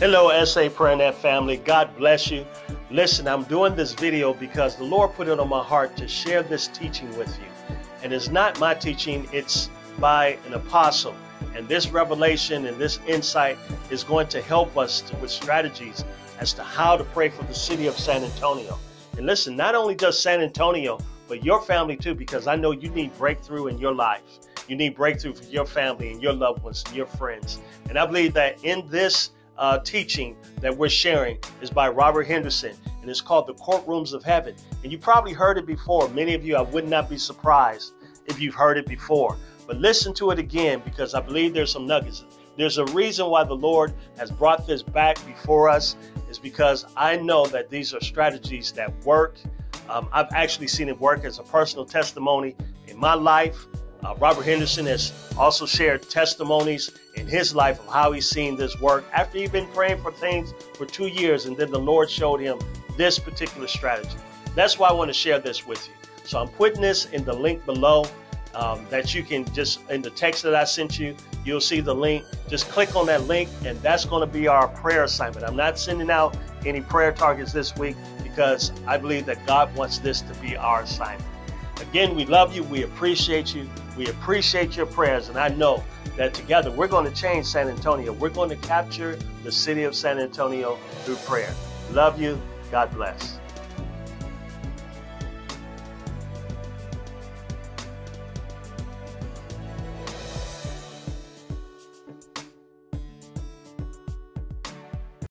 Hello, SA PrayerNet family. God bless you. Listen, I'm doing this video because the Lord put it on my heart to share this teaching with you. And it's not my teaching, it's by an apostle. And this revelation and this insight is going to help us to, with strategies as to how to pray for the city of San Antonio. And listen, not only just San Antonio, but your family too, because I know you need breakthrough in your life. You need breakthrough for your family and your loved ones and your friends. And I believe that in this uh, teaching that we're sharing is by Robert Henderson, and it's called The Courtrooms of Heaven. And you probably heard it before. Many of you, I would not be surprised if you've heard it before. But listen to it again because I believe there's some nuggets. There's a reason why the Lord has brought this back before us, is because I know that these are strategies that work. Um, I've actually seen it work as a personal testimony in my life. Uh, Robert Henderson has also shared testimonies in his life of how he's seen this work after he'd been praying for things for two years, and then the Lord showed him this particular strategy. That's why I want to share this with you. So I'm putting this in the link below um, that you can just, in the text that I sent you, you'll see the link. Just click on that link, and that's going to be our prayer assignment. I'm not sending out any prayer targets this week because I believe that God wants this to be our assignment. Again, we love you. We appreciate you. We appreciate your prayers. And I know that together we're going to change San Antonio. We're going to capture the city of San Antonio through prayer. Love you. God bless.